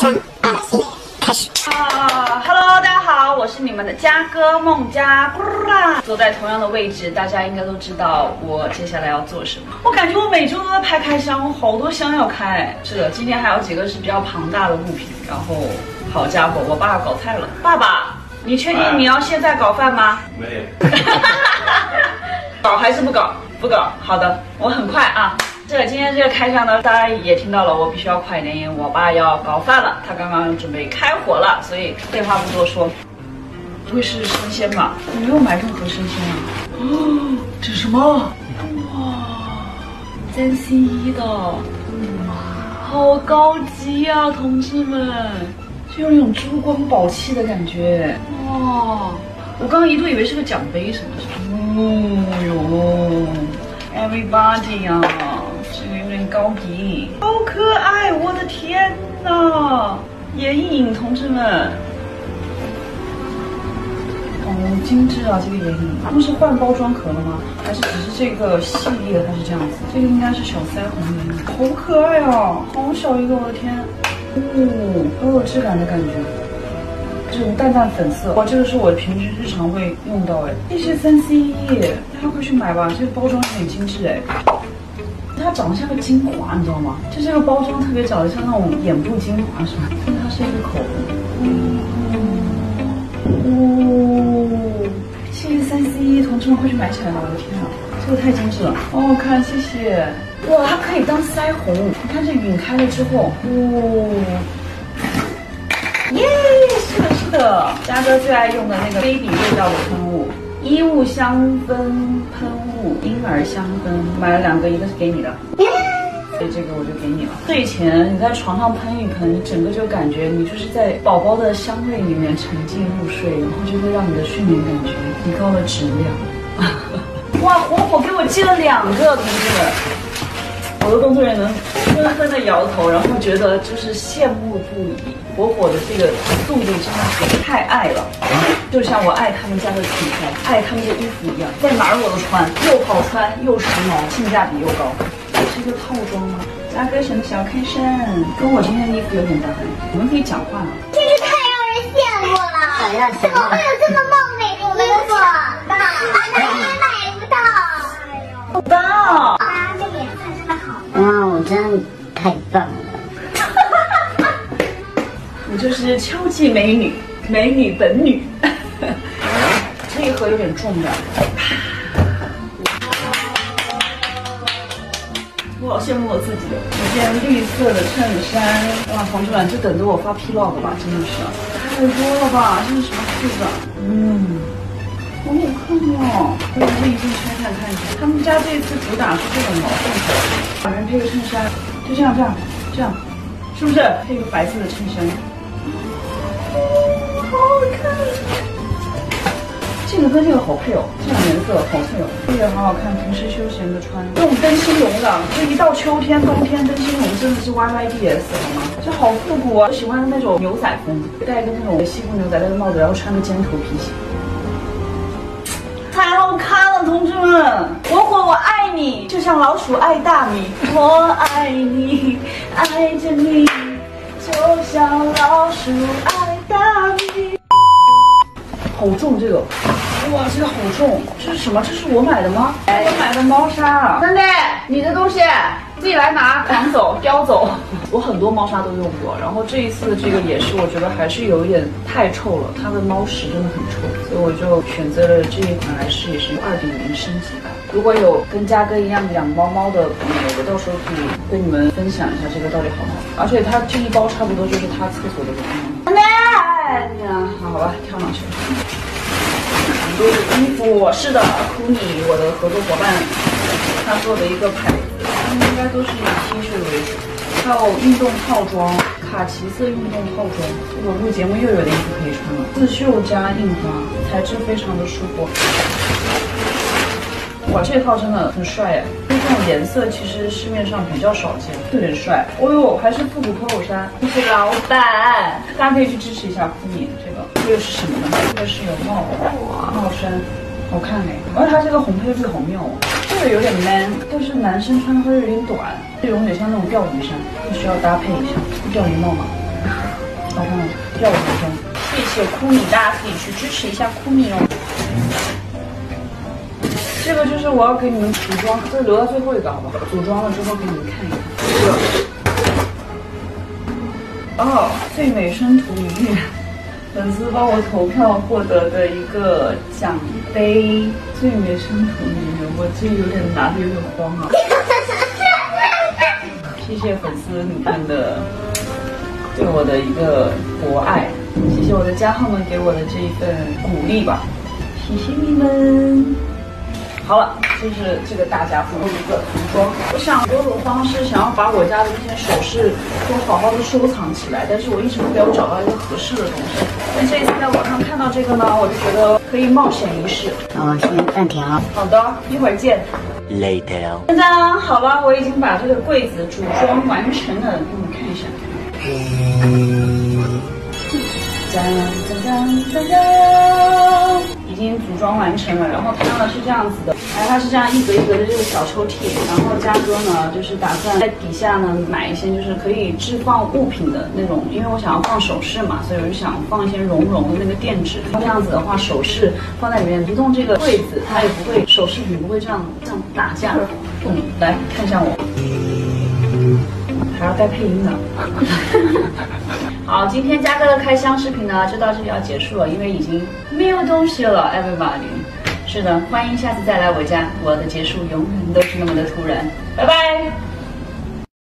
三二一，开始。啊，Hello，大家好，我是你们的嘉哥孟佳。坐在同样的位置，大家应该都知道我接下来要做什么。我感觉我每周都在拍开箱，我好多箱要开。是的，今天还有几个是比较庞大的物品。然后，好家伙，我爸搞菜了。爸爸，你确定你要现在搞饭吗？没有。搞还是不搞？不搞。好的，我很快啊。这个今天这个开箱呢，大家也听到了，我必须要快一点，因为我爸要搞饭了，他刚刚准备开火了，所以废话不多说，不会是生鲜吧？我没有买任何生鲜啊。哦，这是什么？哇，三 C 一的，哇，好高级呀，同志们，就有一种珠光宝气的感觉。哇，我刚刚一度以为是个奖杯什么的。哦哟，Everybody 呀。高级，好可爱！我的天哪，眼影，同志们，好精致啊！这个眼影，他们是换包装壳了吗？还是只是这个系列它是这样子？这个应该是小腮红眼影，好可爱啊！好小一个，我的天，哦，好有质感的感觉，这种淡淡粉色，哇，这个是我平时日常会用到哎。谢谢三 C E，大家快去买吧，这个包装有点精致哎。它长得像个精华，你知道吗？就这个包装特别长得像那种眼部精华，是吧？但它是一个口红。哦，谢谢三 C，同志们快去买起来吧！我的天啊，这个太精致了，好好看，谢谢。哇，它可以当腮红，你看这晕开了之后，哦，耶，是的，是的，嘉哥最爱用的那个 baby 味道的喷雾。衣物香氛喷雾，婴儿香氛，买了两个，一个是给你的，所以这个我就给你了。睡前你在床上喷一喷，你整个就感觉你就是在宝宝的香味里面沉浸入睡，然后就会让你的睡眠感觉提高了质量。哇，火火给我寄了两个，同志们。好多工作人员纷纷的摇头，然后觉得就是羡慕不已。火火的这个速度真的是太爱了，就像我爱他们家的品牌，爱他们的衣服一样，在哪儿我都穿，又好穿又时髦，性价比又高。这是一个套装吗？大哥选的小开衫，跟我今天的衣服有点搭。我们可以讲话了。真是太让人羡慕了！怎么会有这么貌美的衣服？哪里也买不到。好棒！哇，我真的太棒了！我就是秋季美女，美女本女。这一盒有点重的。我好羡慕我自己，一件绿色的衬衫。哇，同志们，就等着我发 Vlog 吧，真的是太多了吧？这是什么裤子？嗯。好好看哦！我这一件拆开看一下，他们家这次主打是这种毛线头，里面配个衬衫，就这样这样这样，是不是？配个白色的衬衫？好好看！这个跟这个好配哦，这种颜色好配哦，这个好好看，平时休闲的穿。这种灯芯绒的，这一到秋天冬天灯芯绒真的是 Y Y D S 好吗？这好复古啊！我喜欢的那种牛仔风，戴一个那种西部牛仔戴个帽子，然后穿个尖头皮鞋。同志们！火火，我爱你，就像老鼠爱大米。我爱你，爱着你，就像老鼠爱大米。好重这个，哇，这个好重！这是什么？这是我买的吗？我买的猫砂。三弟，你的东西。自己来拿，扛走，叼走。我很多猫砂都用过，然后这一次的这个也是，我觉得还是有一点太臭了，它的猫屎真的很臭，所以我就选择了这一款来试一试，二点零升级版。如果有跟嘉哥一样养猫猫的朋友，我到时候可以跟你们分享一下这个到底好不好。而且它这一包差不多就是它厕所的容量。奶奶，呀，好吧，跳上去。很多的衣服，是的，酷米，我的合作伙伴，他做的一个牌子。他们应该都是以 T 恤为主，还有运动套装，卡其色运动套装。我录节目又有的衣服可以穿了，刺绣加印花，材质非常的舒服。哇，这套真的很帅哎！就这种颜色，其实市面上比较少见，特别帅。哦呦，还是复古 polo 衫，谢谢老板，大家可以去支持一下酷米。这个这个是什么呢？这个是有帽帽衫，好看哎！而且它这个红配绿好妙哦。这个有点 man，但是男生穿会有点短，这种有点像那种钓鱼衫，需要搭配一下钓鱼帽嘛。老公掉五分钟，谢谢酷米，大家可以去支持一下酷米哦。这个就是我要给你们组装，这留到最后一个好不好？组装了之后给你们看一看。这个哦，最美生图一面粉丝帮我投票获得的一个奖杯，最美生图女人，我这有点拿的有点慌啊。谢谢粉丝你们的对我的一个博爱，谢谢我的家号们给我的这一份鼓励吧，谢谢你们。好了，这是这个大家伙的一个服装。我想多种方式，想要把我家的这些首饰都好好的收藏起来，但是我一直都没有找到一个合适的东西。但这一次在网上看到这个呢，我就觉得可以冒险一试。啊、哦，先暂停啊。好的，一会儿见。Later。现在，好了，我已经把这个柜子组装完成了，给你们看一下。嗯。噔噔噔噔噔，已经组装完成了。然后它呢是这样子的。然后，它是这样一格一格的这个小抽屉。然后嘉哥呢就是打算在底下呢买一些就是可以置放物品的那种，因为我想要放首饰嘛，所以我就想放一些绒绒的那个垫纸。这样子的话，首饰放在里面，移动这个柜子，它也不会首饰品不会这样这样打架。嗯，来看一下我。还要带配音呢。好，今天嘉哥的开箱视频呢，就到这里要结束了，因为已经没有东西了，everybody。是的，欢迎下次再来我家，我的结束永远都是那么的突然，拜拜。